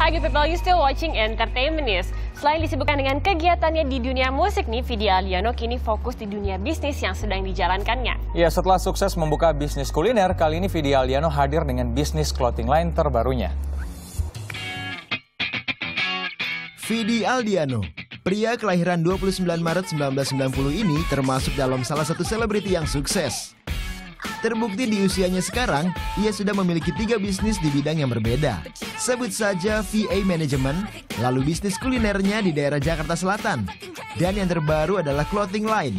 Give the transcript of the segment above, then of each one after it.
Hi good people, you still watching Entertainment News. Selain disibukkan dengan kegiatannya di dunia musik nih, Vidi Aliano kini fokus di dunia bisnis yang sedang dijalankannya. Ya, setelah sukses membuka bisnis kuliner, kali ini Vidi Aliano hadir dengan bisnis clothing line terbarunya. Vidi Aldiano, pria kelahiran 29 Maret 1990 ini termasuk dalam salah satu selebriti yang sukses. Terbukti di usianya sekarang, ia sudah memiliki tiga bisnis di bidang yang berbeda. Sebut saja VA Management, lalu bisnis kulinernya di daerah Jakarta Selatan. Dan yang terbaru adalah clothing line.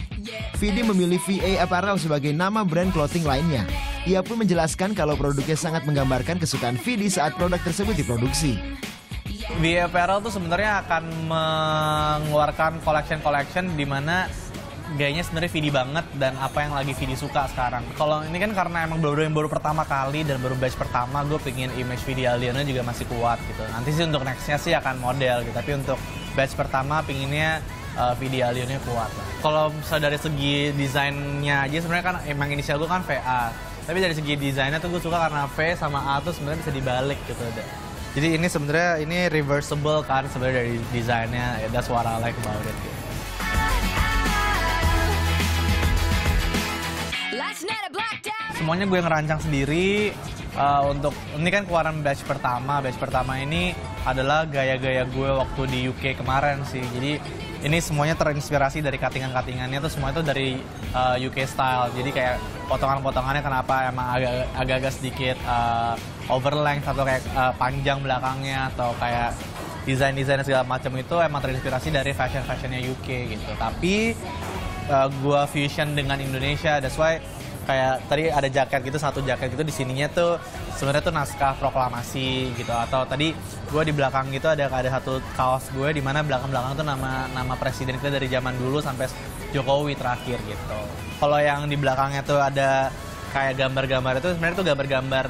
Vidi memilih VA Apparel sebagai nama brand clothing lainnya. Ia pun menjelaskan kalau produknya sangat menggambarkan kesukaan Vidi saat produk tersebut diproduksi. VA Apparel tuh sebenarnya akan mengeluarkan collection-collection di mana gayanya sebenarnya Vidi banget dan apa yang lagi Vidi suka sekarang. Kalau ini kan karena emang baru yang baru pertama kali dan baru batch pertama, gue pengen image Vidi Aldiano juga masih kuat gitu. Nanti sih untuk nextnya sih akan model gitu, tapi untuk batch pertama pinginnya uh, Vidi Aldiano kuat. Kalau misalnya dari segi desainnya aja sebenarnya kan emang inisial gue kan VA. Tapi dari segi desainnya tuh gue suka karena V sama A tuh sebenarnya bisa dibalik gitu. Jadi ini sebenarnya ini reversible kan sebenarnya dari desainnya. That's what I like about it. Gitu. Semuanya gue ngerancang sendiri uh, untuk ini kan keluaran batch pertama. Batch pertama ini adalah gaya-gaya gue waktu di UK kemarin sih. Jadi ini semuanya terinspirasi dari cuttingan-cuttingannya tuh semua itu dari uh, UK style. Jadi kayak potongan-potongannya kenapa emang agak-agak sedikit uh, overlength atau kayak uh, panjang belakangnya atau kayak desain-desain segala macam itu emang terinspirasi dari fashion-fashionnya UK gitu. Tapi uh, gue fusion dengan Indonesia, that's why kayak tadi ada jaket gitu satu jaket gitu di sininya tuh sebenarnya tuh naskah proklamasi gitu atau tadi gue di belakang gitu ada ada satu kaos gue di mana belakang belakang tuh nama nama presiden kita dari zaman dulu sampai Jokowi terakhir gitu kalau yang di belakangnya tuh ada kayak gambar-gambar itu sebenarnya tuh gambar-gambar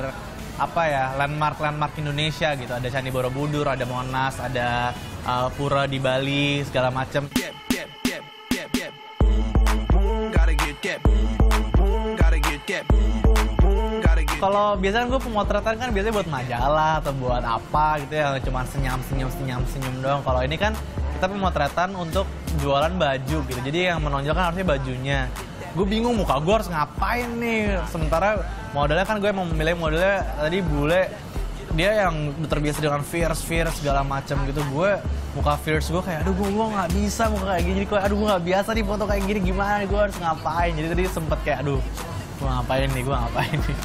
apa ya landmark landmark Indonesia gitu. Ada Candi Borobudur ada Monas ada uh, pura di Bali segala macam kalau biasanya gue pemotretan kan biasanya buat majalah atau buat apa gitu ya. Cuma senyum senyum senyum senyum doang. Kalau ini kan kita pemotretan untuk jualan baju gitu. Jadi yang menonjol kan harusnya bajunya. Gue bingung muka gue harus ngapain nih? Sementara modelnya kan gue mau memilih modelnya tadi bule. Dia yang terbiasa dengan fierce fierce segala macam gitu. Gue muka fierce gue kayak aduh gue gue nggak bisa muka kayak gini. Jadi gue aduh gue nggak biasa nih foto kayak gini gimana gue harus ngapain? Jadi tadi sempet kayak aduh gue ngapain nih? Gue ngapain nih?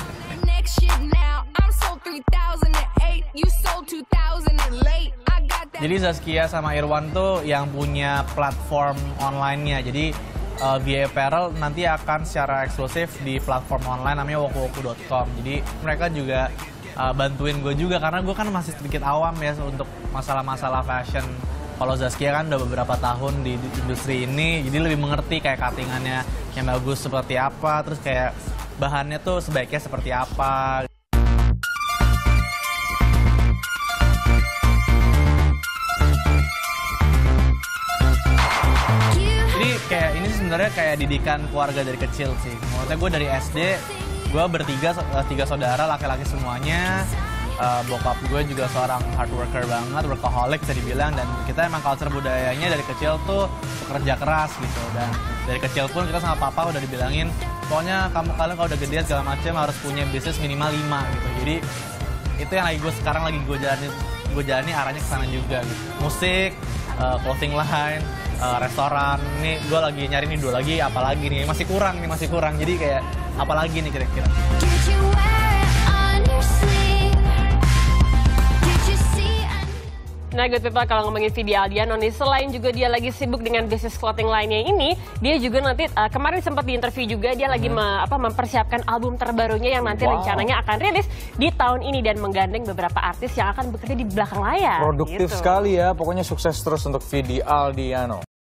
Jadi Zaskia sama Irwan tuh yang punya platform online-nya. Jadi uh, VA Apparel nanti akan secara eksklusif di platform online namanya wokuwoku.com. Jadi mereka juga uh, bantuin gue juga karena gue kan masih sedikit awam ya untuk masalah-masalah fashion. Kalau Zaskia kan udah beberapa tahun di, di industri ini, jadi lebih mengerti kayak cuttingannya yang bagus seperti apa, terus kayak bahannya tuh sebaiknya seperti apa. Sebenarnya kayak didikan keluarga dari kecil sih. Maksudnya gue dari SD, gue bertiga tiga saudara laki-laki semuanya. Uh, bokap gue juga seorang hard worker banget, workaholic bisa dibilang dan kita emang culture budayanya dari kecil tuh bekerja keras gitu dan dari kecil pun kita sama papa udah dibilangin pokoknya kamu kalian kalau udah gede segala macam harus punya bisnis minimal 5 gitu jadi itu yang lagi gue sekarang lagi gue jalani gue jalani arahnya ke sana juga gitu musik uh, clothing line uh, restoran nih gue lagi nyari nih dua lagi apalagi nih masih kurang nih masih kurang jadi kayak apalagi nih kira-kira Nah, good people, kalau ngomongin Vidi Aldiano nih, selain juga dia lagi sibuk dengan bisnis clothing lainnya ini, dia juga nanti uh, kemarin sempat di interview juga dia lagi hmm. me, apa, mempersiapkan album terbarunya yang nanti wow. rencananya akan rilis di tahun ini dan menggandeng beberapa artis yang akan bekerja di belakang layar. Produktif gitu. sekali ya, pokoknya sukses terus untuk Vidi Aldiano.